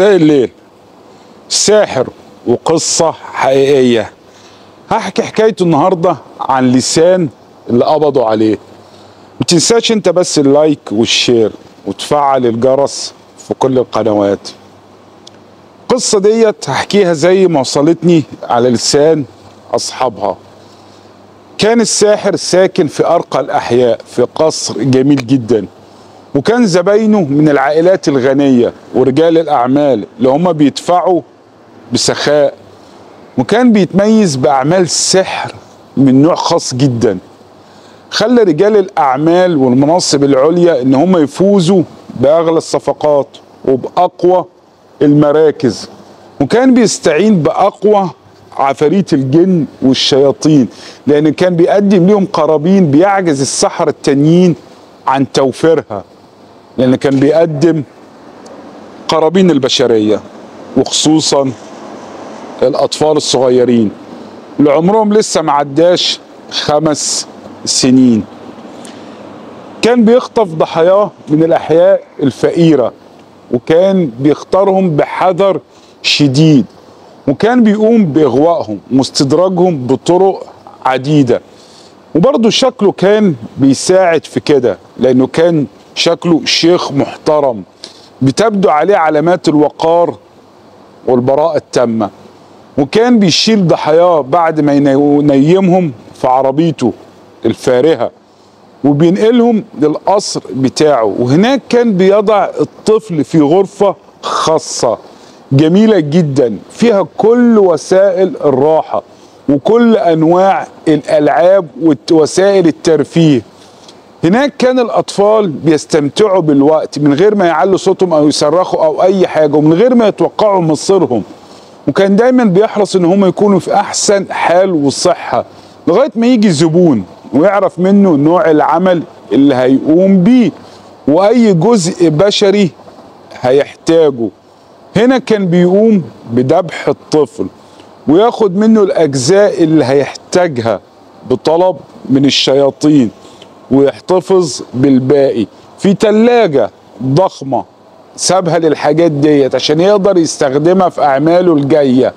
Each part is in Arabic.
مساء الليل. ساحر وقصة حقيقية. هحكي حكايته النهاردة عن لسان اللي قبضوا عليه. متنساش انت بس اللايك والشير وتفعل الجرس في كل القنوات. القصة ديت هحكيها زي ما وصلتني على لسان أصحابها. كان الساحر ساكن في أرقى الأحياء في قصر جميل جدا. وكان زباينه من العائلات الغنية ورجال الأعمال اللي هم بيدفعوا بسخاء. وكان بيتميز بأعمال السحر من نوع خاص جدا. خلى رجال الأعمال والمناصب العليا إن هم يفوزوا بأغلى الصفقات وبأقوى المراكز. وكان بيستعين بأقوى عفاريت الجن والشياطين لأن كان بيقدم لهم قرابين بيعجز السحرة التانيين عن توفيرها. لأن كان بيقدم قرابين البشرية وخصوصا الأطفال الصغيرين. اللي عمرهم لسه ما عداش خمس سنين. كان بيخطف ضحاياه من الأحياء الفقيرة وكان بيختارهم بحذر شديد وكان بيقوم بإغوائهم واستدراجهم بطرق عديدة. وبرضه شكله كان بيساعد في كده لأنه كان شكله شيخ محترم بتبدو عليه علامات الوقار والبراءة التامة وكان بيشيل ضحاياه بعد ما ينيمهم في عربيته الفارهة وبينقلهم للقصر بتاعه وهناك كان بيضع الطفل في غرفة خاصة جميلة جدا فيها كل وسائل الراحة وكل أنواع الألعاب ووسائل الترفيه. هناك كان الأطفال بيستمتعوا بالوقت من غير ما يعلوا صوتهم أو يصرخوا أو أي حاجة ومن غير ما يتوقعوا مصيرهم. وكان دايما بيحرص إن هم يكونوا في أحسن حال وصحة لغاية ما يجي زبون ويعرف منه نوع العمل اللي هيقوم بيه وأي جزء بشري هيحتاجه. هنا كان بيقوم بذبح الطفل وياخد منه الأجزاء اللي هيحتاجها بطلب من الشياطين. ويحتفظ بالباقي. في تلاجة ضخمة سابها للحاجات ديت عشان يقدر يستخدمها في أعماله الجاية.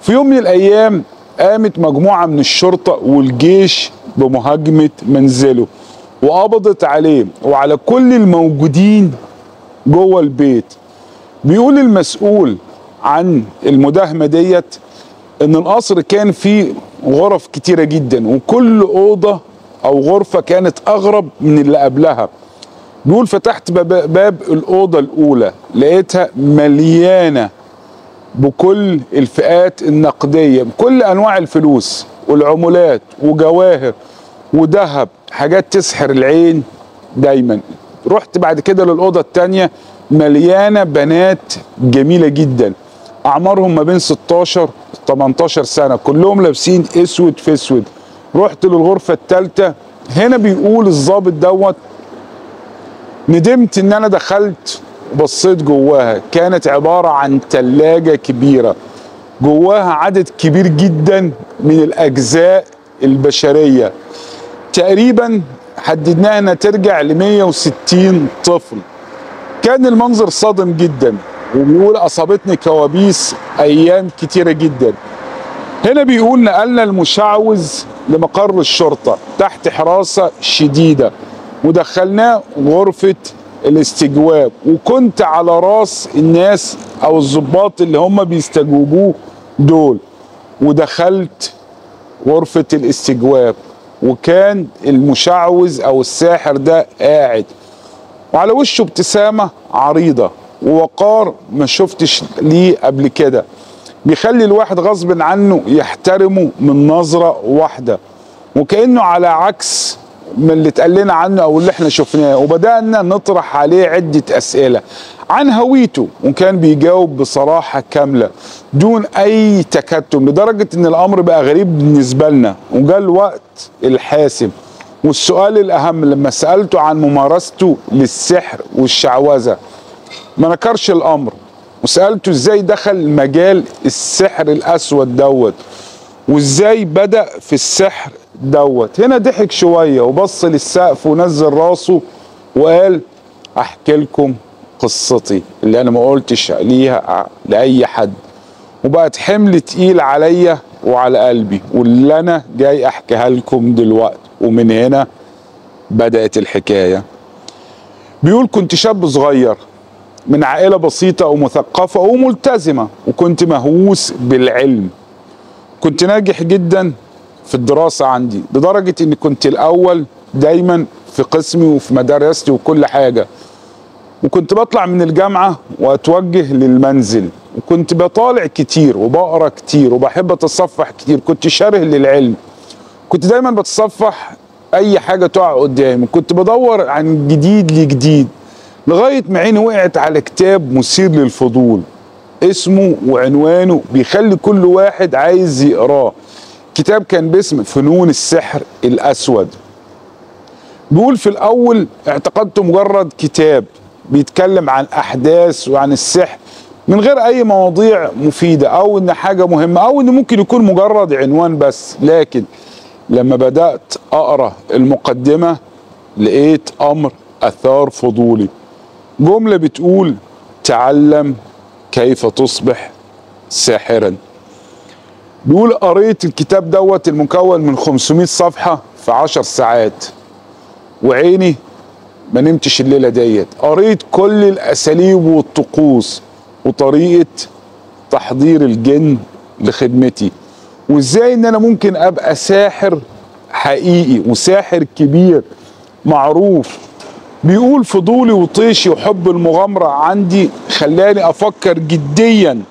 في يوم من الأيام قامت مجموعة من الشرطة والجيش بمهاجمة منزله وقبضت عليه وعلى كل الموجودين جوه البيت. بيقول المسؤول عن المداهمة ديت إن القصر كان فيه غرف كتيرة جدا وكل أوضة أو غرفة كانت أغرب من اللي قبلها. بيقول فتحت باب, باب الأوضة الأولى لقيتها مليانة بكل الفئات النقدية بكل أنواع الفلوس والعملات وجواهر وذهب حاجات تسحر العين دايما. رحت بعد كده للأوضة التانية مليانة بنات جميلة جدا. أعمارهم ما بين 16 18 سنة كلهم لابسين أسود في أسود. رحت للغرفة التالتة. هنا بيقول الظابط دوت ندمت إن أنا دخلت بصيت جواها. كانت عبارة عن تلاجة كبيرة. جواها عدد كبير جدا من الأجزاء البشرية. تقريبا حددناها إنها ترجع ل 160 طفل. كان المنظر صادم جدا وبيقول أصابتني كوابيس أيام كتيرة جدا. هنا بيقول نقلنا المشعوذ لمقر الشرطة تحت حراسة شديدة ودخلناه غرفة الاستجواب. وكنت على راس الناس أو الضباط اللي هم بيستجوبوه دول. ودخلت غرفة الاستجواب وكان المشعوذ أو الساحر ده قاعد وعلى وشه ابتسامة عريضة. ووقار ما شفتش ليه قبل كده. بيخلي الواحد غصب عنه يحترمه من نظرة واحدة وكأنه على عكس من اللي اتقال لنا عنه أو اللي إحنا شفناه وبدأنا نطرح عليه عدة أسئلة عن هويته وكان بيجاوب بصراحة كاملة دون أي تكتم لدرجة إن الأمر بقى غريب بالنسبة لنا وجاء الوقت الحاسم والسؤال الأهم لما سألته عن ممارسته للسحر والشعوذة ما نكرش الأمر. وسألته إزاي دخل مجال السحر الأسود دوت وإزاي بدأ في السحر دوت. هنا ضحك شوية وبص للسقف ونزل راسه وقال أحكي لكم قصتي اللي أنا ما قلتش ليها لأي حد. وبقت حمل تقيل عليا وعلى قلبي واللي أنا جاي أحكيها لكم دلوقتي. ومن هنا بدأت الحكاية. بيقول كنت شاب صغير من عائلة بسيطة ومثقفة وملتزمة وكنت مهووس بالعلم. كنت ناجح جدا في الدراسة عندي لدرجة إني كنت الأول دايما في قسمي وفي مدرستي وكل حاجة. وكنت بطلع من الجامعة وأتوجه للمنزل. وكنت بطالع كتير وبقرأ كتير وبحب أتصفح كتير. كنت شره للعلم. كنت دايما بتصفح أي حاجة تقع قدامي. كنت بدور عن جديد لجديد. لغاية ما عيني وقعت على كتاب مثير للفضول. اسمه وعنوانه بيخلي كل واحد عايز يقراه. كتاب كان باسم فنون السحر الأسود. بيقول في الأول اعتقدته مجرد كتاب بيتكلم عن أحداث وعن السحر من غير أي مواضيع مفيدة أو إن حاجة مهمة أو إن ممكن يكون مجرد عنوان بس. لكن لما بدأت أقرأ المقدمة لقيت أمر أثار فضولي. جملة بتقول تعلم كيف تصبح ساحرا. بيقول قريت الكتاب دوت المكون من 500 صفحة في 10 ساعات. وعيني ما نمتش الليلة ديت. قريت كل الأساليب والطقوس وطريقة تحضير الجن لخدمتي. وإزاي إن أنا ممكن أبقى ساحر حقيقي وساحر كبير معروف بيقول فضولي وطيشي وحب المغامرة عندي خلاني أفكر جديا.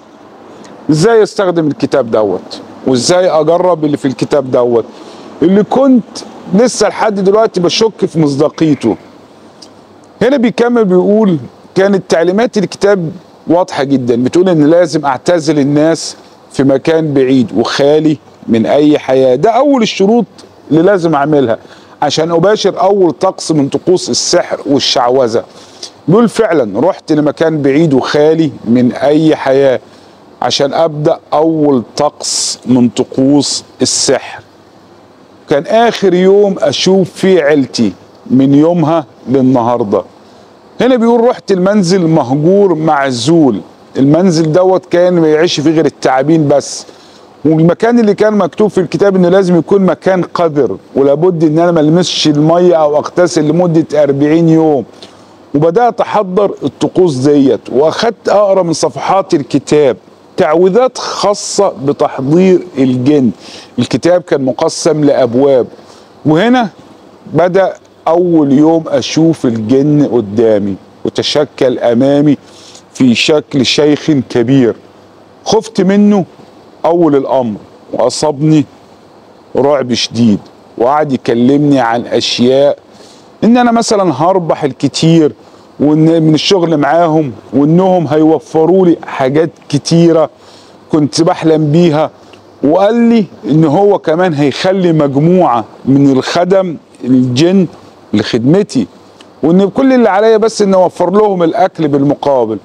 إزاي أستخدم الكتاب دوت؟ وإزاي أجرب اللي في الكتاب دوت؟ اللي كنت لسه لحد دلوقتي بشك في مصداقيته. هنا بيكمل بيقول كانت تعليمات الكتاب واضحة جدا. بتقول إن لازم أعتزل الناس في مكان بعيد وخالي من أي حياة. ده أول الشروط اللي لازم أعملها. عشان أباشر أول طقس من طقوس السحر والشعوذة. بيقول فعلا رحت لمكان بعيد وخالي من أي حياة عشان أبدأ أول طقس من طقوس السحر. كان آخر يوم أشوف فيه عيلتي من يومها للنهاردة. هنا بيقول رحت المنزل مهجور معزول. المنزل دوت كان ما يعيش فيه غير التعابين بس. والمكان اللي كان مكتوب في الكتاب إنه لازم يكون مكان قذر ولابد إن أنا ما ألمسش المية أو أغتسل لمدة 40 يوم. وبدأت أحضر الطقوس ديت وأخدت أقرأ من صفحات الكتاب. تعويذات خاصة بتحضير الجن. الكتاب كان مقسم لأبواب. وهنا بدأ أول يوم أشوف الجن قدامي وتشكل أمامي في شكل شيخ كبير. خفت منه أول الأمر واصابني رعب شديد وقعد يكلمني عن أشياء إن أنا مثلا هربح الكتير وإن من الشغل معاهم وإنهم هيوفروا لي حاجات كتيرة كنت بحلم بيها وقال لي إن هو كمان هيخلي مجموعة من الخدم الجن لخدمتي وإن كل اللي عليا بس إن أوفر لهم الأكل بالمقابل.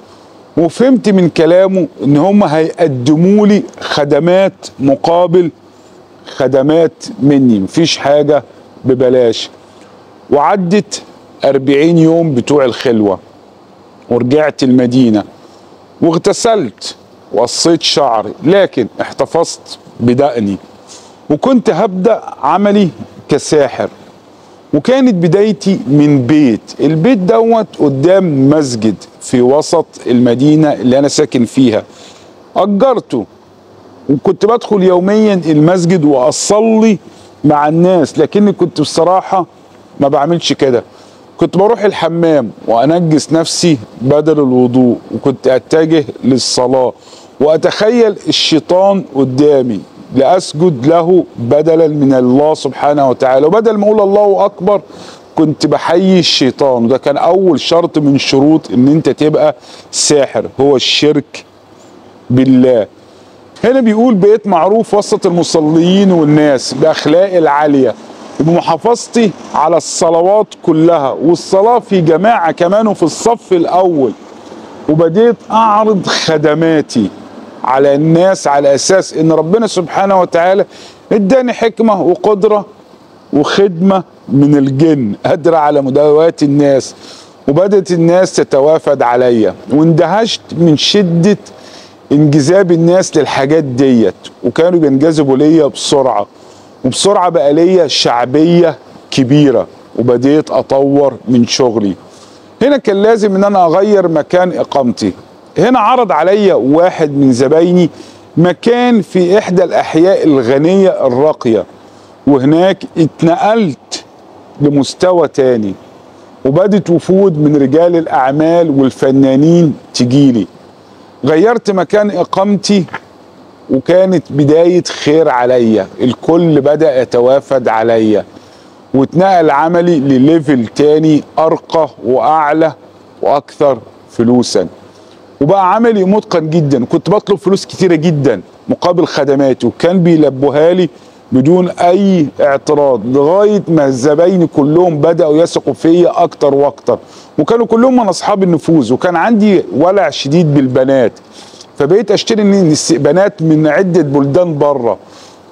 وفهمت من كلامه إن هم هيقدموا لي خدمات مقابل خدمات مني. مفيش حاجة ببلاش. وعدت أربعين يوم بتوع الخلوة. ورجعت المدينة. واغتسلت. وقصيت شعري. لكن احتفظت بدقني. وكنت هبدأ عملي كساحر. وكانت بدايتي من بيت. البيت دوت قدام مسجد في وسط المدينة اللي أنا ساكن فيها. أجرته وكنت بدخل يوميا المسجد وأصلي مع الناس لكني كنت بصراحة ما بعملش كده. كنت بروح الحمام وأنجس نفسي بدل الوضوء وكنت أتجه للصلاة. وأتخيل الشيطان قدامي. لأسجد له بدلا من الله سبحانه وتعالى. وبدل ما أقول الله أكبر كنت بحيي الشيطان. وده كان أول شرط من شروط إن أنت تبقى ساحر. هو الشرك بالله. هنا بيقول بقيت معروف وسط المصليين والناس باخلاقي العالية وبمحافظتي على الصلوات كلها والصلاة في جماعة كمان وفي الصف الأول. وبديت أعرض خدماتي. على الناس على أساس إن ربنا سبحانه وتعالى إداني حكمة وقدرة وخدمة من الجن قادرة على مداواة الناس وبدأت الناس تتوافد عليا واندهشت من شدة انجذاب الناس للحاجات ديت وكانوا بينجذبوا ليا بسرعة وبسرعة بقى ليا شعبية كبيرة وبديت أطور من شغلي. هنا كان لازم إن أنا أغير مكان إقامتي. هنا عرض عليا واحد من زبايني مكان في إحدى الأحياء الغنية الراقية وهناك اتنقلت لمستوى تاني وبدت وفود من رجال الأعمال والفنانين تجيلي غيرت مكان إقامتي وكانت بداية خير عليا الكل بدأ يتوافد عليا واتنقل عملي لليفل تاني أرقى وأعلى وأكثر فلوسا. وبقى عملي متقن جدا. كنت بطلب فلوس كتيرة جدا مقابل خدماتي وكان بيلبوها لي بدون أي اعتراض لغاية ما زبايني كلهم بدأوا يثقوا فيا أكتر وأكتر. وكانوا كلهم من أصحاب النفوذ وكان عندي ولع شديد بالبنات. فبقيت أشتري بنات من عدة بلدان بره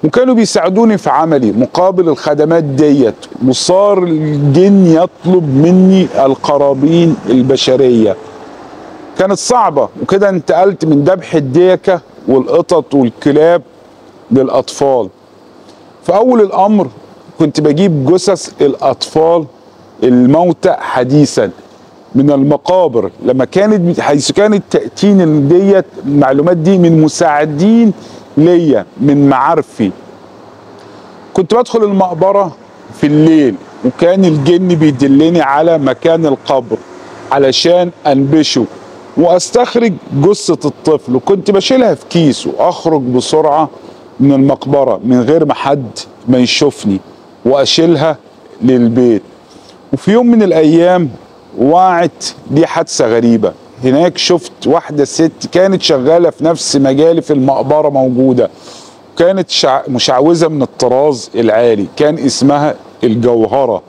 وكانوا بيساعدوني في عملي مقابل الخدمات ديت. وصار الجن يطلب مني القرابين البشرية. كانت صعبة. وكده انتقلت من ذبح الديكة والقطط والكلاب للأطفال. في أول الأمر كنت بجيب جثث الأطفال الموتى حديثا من المقابر. لما كانت حيث كانت تأتيني ديت المعلومات دي من مساعدين ليا من معارفي. كنت بدخل المقبرة في الليل وكان الجن بيدلني على مكان القبر علشان أنبشه. وأستخرج جثة الطفل. وكنت بشيلها في كيس وأخرج بسرعة من المقبرة من غير ما حد ما يشوفني وأشيلها للبيت. وفي يوم من الأيام وقعت دي حادثة غريبة. هناك شفت واحدة ست كانت شغالة في نفس مجالي في المقبرة موجودة. كانت شع... مشعوذة من الطراز العالي كان اسمها الجوهرة.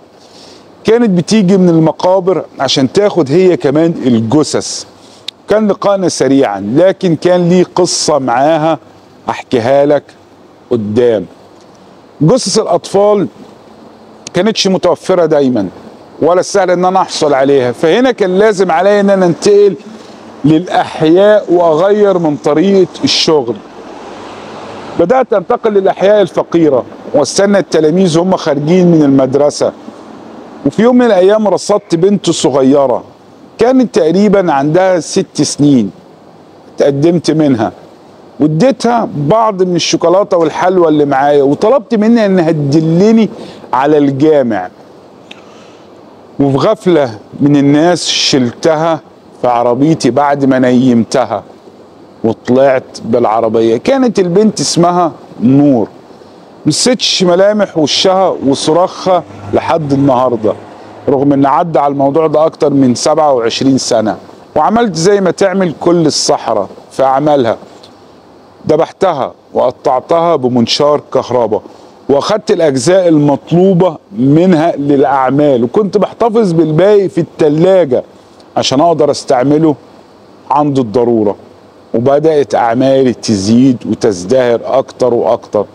كانت بتيجي من المقابر عشان تاخد هي كمان الجثث. كان لقاءنا سريعا لكن كان لي قصة معاها أحكيها لك قدام. جثث الأطفال كانتش متوفرة دايما ولا سهل إن أنا أحصل عليها. فهنا كان لازم عليا إن أنا انتقل للأحياء وأغير من طريقة الشغل. بدأت أنتقل للأحياء الفقيرة واستنى التلاميذ هم خارجين من المدرسة. وفي يوم من الأيام رصدت بنت صغيرة. كانت تقريبا عندها ست سنين تقدمت منها. واديتها بعض من الشوكولاتة والحلوى اللي معايا وطلبت منها إنها تدلني على الجامع. وفي غفلة من الناس شلتها في عربيتي بعد ما نيمتها وطلعت بالعربية. كانت البنت اسمها نور. نسيتش ملامح وشها وصراخها لحد النهاردة. رغم إن عدى على الموضوع ده أكتر من 27 سنة. وعملت زي ما تعمل كل الصحراء في أعمالها. ذبحتها وقطعتها بمنشار كهرباء. وأخدت الأجزاء المطلوبة منها للأعمال. وكنت بحتفظ بالباقي في التلاجة عشان أقدر أستعمله عند الضرورة. وبدأت أعمالي تزيد وتزدهر أكتر وأكتر.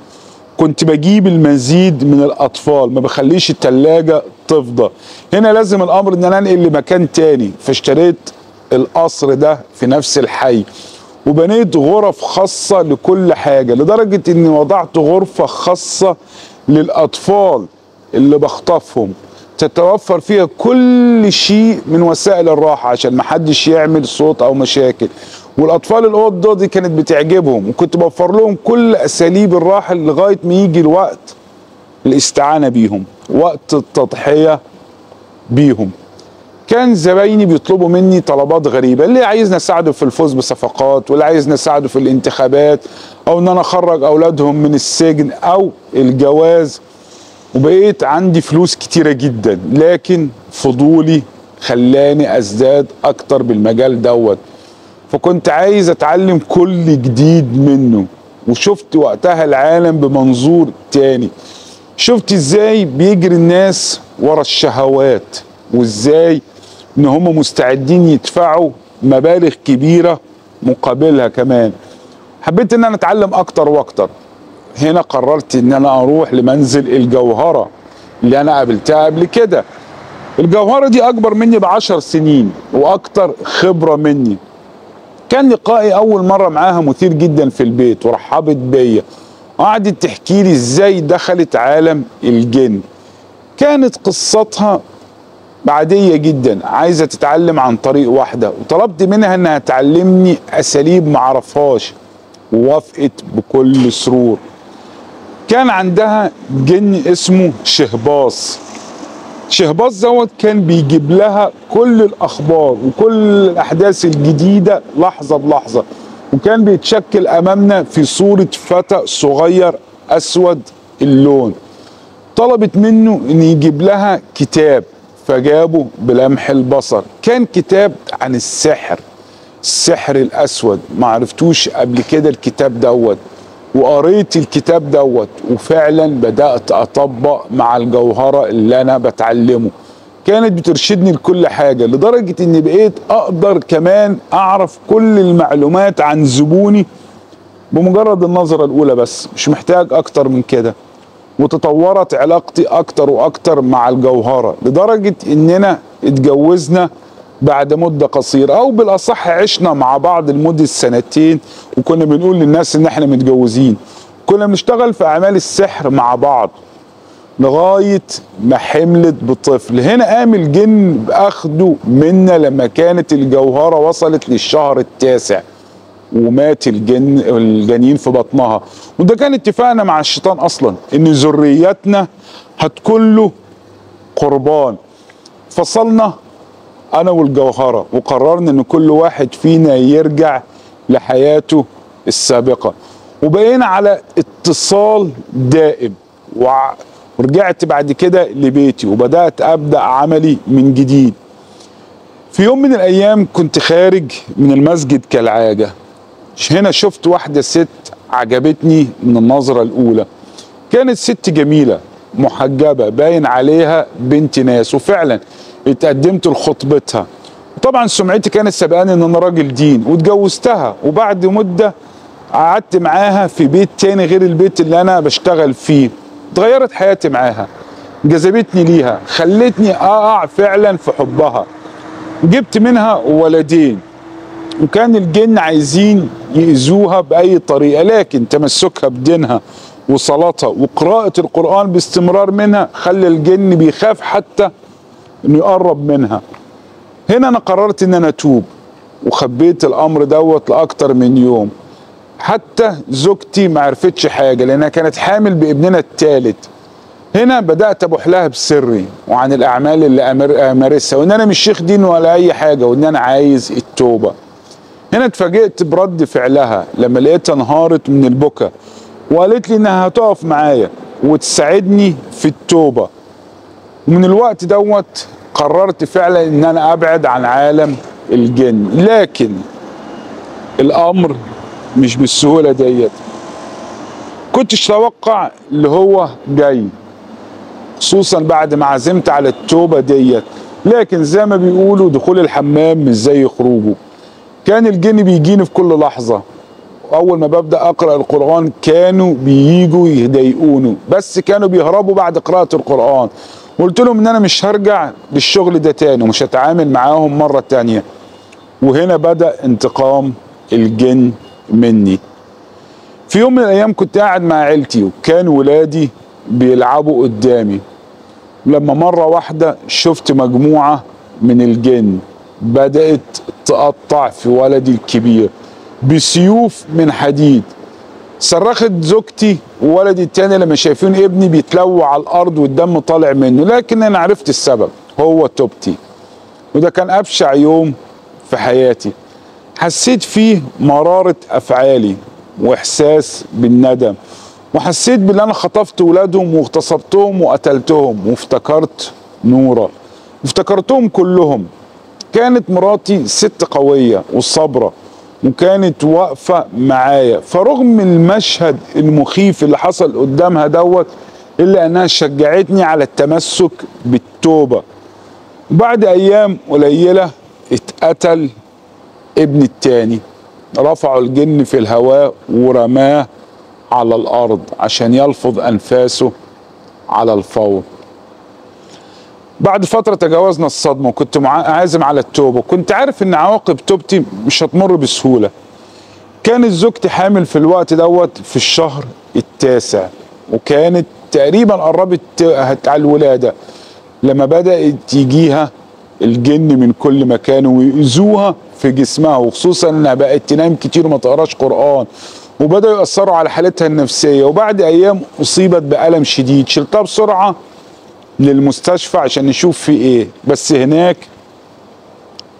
كنت بجيب المزيد من الأطفال. ما بخليش التلاجة تفضى. هنا لازم الأمر إن أنا أنقل لمكان تاني فاشتريت القصر ده في نفس الحي وبنيت غرف خاصة لكل حاجة لدرجة إني وضعت غرفة خاصة للأطفال اللي بخطفهم. تتوفر فيها كل شيء من وسائل الراحة عشان محدش يعمل صوت أو مشاكل. والأطفال الاوضه دي كانت بتعجبهم وكنت بوفر لهم كل أساليب الراحة لغاية ما يجي الوقت. الاستعانة بيهم وقت التضحية بيهم. كان زبايني بيطلبوا مني طلبات غريبة اللي عايزني أساعده في الفوز بصفقات واللي عايزني أساعده في الانتخابات أو إن أنا أخرج أولادهم من السجن أو الجواز. وبقيت عندي فلوس كتيرة جدا لكن فضولي خلاني أزداد أكتر بالمجال دوت. فكنت عايز أتعلم كل جديد منه وشفت وقتها العالم بمنظور تاني. شفت إزاي بيجري الناس ورا الشهوات وازاي ان هم مستعدين يدفعوا مبالغ كبيرة مقابلها كمان. حبيت ان أنا اتعلم أكتر وأكتر. هنا قررت ان أنا أروح لمنزل الجوهرة اللي أنا قابلتها قبل كده. الجوهرة دي أكبر مني بعشر سنين وأكتر خبرة مني. كان لقائي أول مرة معاها مثير جدا في البيت ورحبت بيا. وقعدت تحكي لي إزاي دخلت عالم الجن. كانت قصتها عادية جدا عايزة تتعلم عن طريق واحدة وطلبت منها إنها تعلمني أساليب معرفهاش ووافقت بكل سرور. كان عندها جن اسمه شهباص شهباص دوت كان بيجيب لها كل الأخبار وكل الأحداث الجديدة لحظة بلحظة. وكان بيتشكل أمامنا في صورة فتى صغير أسود اللون. طلبت منه إن يجيب لها كتاب فجابه بلمح البصر. كان كتاب عن السحر السحر الأسود. ما عرفتوش قبل كده الكتاب دوت. وقريت الكتاب دوت وفعلا بدأت أطبق مع الجوهرة اللي أنا بتعلمه. كانت بترشدني لكل حاجة لدرجة إني بقيت أقدر كمان أعرف كل المعلومات عن زبوني بمجرد النظرة الأولى بس مش محتاج أكتر من كده. وتطورت علاقتي أكتر وأكتر مع الجوهرة لدرجة إننا اتجوزنا بعد مدة قصيرة أو بالأصح عشنا مع بعض لمدة سنتين وكنا بنقول للناس إن إحنا متجوزين. كنا بنشتغل في أعمال السحر مع بعض. لغاية ما حملت بطفل هنا قام الجن بأخده منا لما كانت الجوهرة وصلت للشهر التاسع ومات الجن الجنين في بطنها. وده كان اتفاقنا مع الشيطان أصلا إن ذريتنا هتكون له قربان. فصلنا أنا والجوهرة وقررنا إن كل واحد فينا يرجع لحياته السابقة. وبقينا على اتصال دائم وع- ورجعت بعد كده لبيتي وبدأت أبدأ عملي من جديد. في يوم من الأيام كنت خارج من المسجد كالعادة. هنا شفت واحدة ست عجبتني من النظرة الأولى. كانت ست جميلة محجبة باين عليها بنت ناس وفعلا اتقدمت لخطبتها. طبعا سمعتي كانت سبقاني إن أنا راجل دين واتجوزتها وبعد مدة قعدت معاها في بيت تاني غير البيت اللي أنا بشتغل فيه. اتغيرت حياتي معاها جذبتني ليها خلتني أقع فعلا في حبها. جبت منها ولدين وكان الجن عايزين يأذوها بأي طريقة لكن تمسكها بدينها وصلاتها وقراءة القرآن باستمرار منها خلى الجن بيخاف حتى إنه يقرب منها. هنا أنا قررت إن أنا أتوب وخبيت الأمر دوت لأكتر من يوم. حتى زوجتي ما عرفتش حاجة لأنها كانت حامل بابننا الثالث هنا بدأت أبوح لها بسري وعن الأعمال اللي أمارسها وإن أنا مش شيخ دين ولا أي حاجة وإن أنا عايز التوبة. هنا اتفاجئت برد فعلها لما لقيتها انهارت من البكا وقالت لي إنها هتقف معايا وتساعدني في التوبة. ومن الوقت دوت قررت فعلا إن أنا أبعد عن عالم الجن. لكن الأمر مش بالسهولة ديت. كنتش أتوقع اللي هو جاي خصوصا بعد ما عزمت على التوبة ديت. لكن زي ما بيقولوا دخول الحمام مش زي خروجه. كان الجن بيجيني في كل لحظة. أول ما ببدأ أقرأ القرآن كانوا بييجوا يضايقوني بس كانوا بيهربوا بعد قراءة القرآن. قلت لهم إن أنا مش هرجع للشغل ده تاني ومش هتعامل معاهم مرة تانية. وهنا بدأ انتقام الجن مني. في يوم من الأيام كنت قاعد مع عيلتي وكان ولادي بيلعبوا قدامي. لما مرة واحدة شفت مجموعة من الجن بدأت تقطع في ولدي الكبير بسيوف من حديد. صرخت زوجتي وولدي التاني لما شايفين ابني بيتلوى على الأرض والدم طالع منه لكن أنا عرفت السبب هو توبتي. وده كان أبشع يوم في حياتي. حسيت فيه مرارة أفعالي وإحساس بالندم وحسيت باللي أنا خطفت ولادهم واغتصبتهم وقتلتهم وافتكرت نورة وافتكرتهم كلهم. كانت مراتي ست قوية وصبرة وكانت واقفة معايا. فرغم المشهد المخيف اللي حصل قدامها دوت إلا أنها شجعتني على التمسك بالتوبة. بعد أيام قليلة اتقتل ابن التاني. رفعوا الجن في الهواء ورماه على الأرض عشان يلفظ أنفاسه على الفور. بعد فترة تجاوزنا الصدمة وكنت عازم على التوبة وكنت عارف إن عواقب توبتي مش هتمر بسهولة. كانت زوجتي حامل في الوقت دوت في الشهر التاسع وكانت تقريبا قربت على الولادة. لما بدأت يجيها الجن من كل مكان ويؤذوها في جسمها وخصوصا إنها بقت تنام كتير وما تقراش قرآن. وبدأوا يأثروا على حالتها النفسية. وبعد أيام أصيبت بألم شديد. شلتها بسرعة للمستشفى عشان نشوف في إيه. بس هناك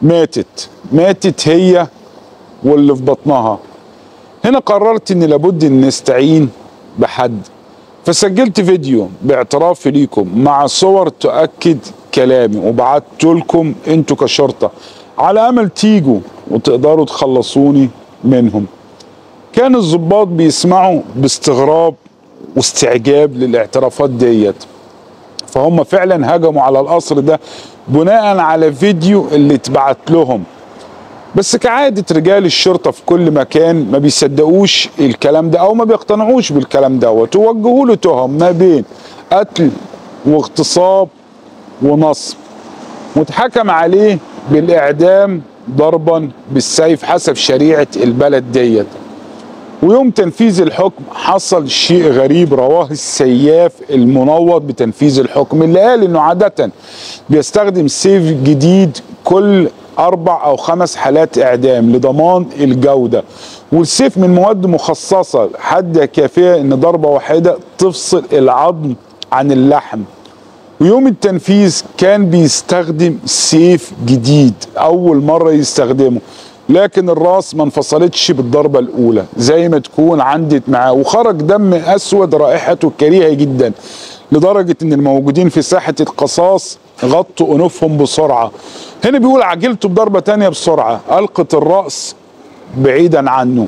ماتت. ماتت هي واللي في بطنها. هنا قررت إن لابد إن نستعين بحد. فسجلت فيديو باعترافي ليكم مع صور تؤكد كلامي وبعت لكم أنتوا كشرطة. على امل تيجوا وتقدروا تخلصوني منهم. كان الضباط بيسمعوا باستغراب واستعجاب للاعترافات ديت. فهم فعلا هجموا على القصر ده بناء على فيديو اللي اتبعت لهم. بس كعادة رجال الشرطة في كل مكان ما بيصدقوش الكلام ده أو ما بيقتنعوش بالكلام دوت ووجهوا له تهم ما بين قتل واغتصاب ونصب. متحكم عليه بالإعدام ضربا بالسيف حسب شريعة البلد ديت. ويوم تنفيذ الحكم حصل شيء غريب رواه السياف المنوط بتنفيذ الحكم اللي قال إنه عادة بيستخدم سيف جديد كل أربع أو خمس حالات إعدام لضمان الجودة. والسيف من مواد مخصصة حد كافية إن ضربة واحدة تفصل العظم عن اللحم. ويوم التنفيذ كان بيستخدم سيف جديد أول مرة يستخدمه. لكن الرأس ما انفصلتش بالضربة الأولى زي ما تكون عندت معاه. وخرج دم أسود رائحته كريهة جدا لدرجة إن الموجودين في ساحة القصاص غطوا أنوفهم بسرعة. هنا بيقول عجلت بضربة تانية بسرعة ألقت الرأس بعيدا عنه.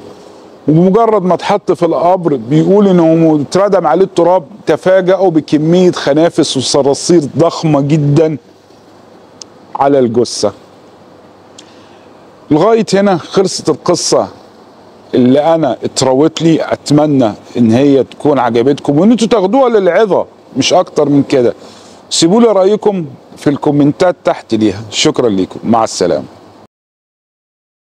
وبمجرد ما اتحط في القبر بيقول إنه اتردم عليه التراب تفاجئوا بكمية خنافس وصراصير ضخمة جدا على الجثة. لغاية هنا خلصت القصة اللي أنا اتروت لي أتمنى إن هي تكون عجبتكم وإن أنتوا تاخدوها للعظة مش أكتر من كده. سيبوا لي رأيكم في الكومنتات تحت ليها شكرا لكم مع السلامة.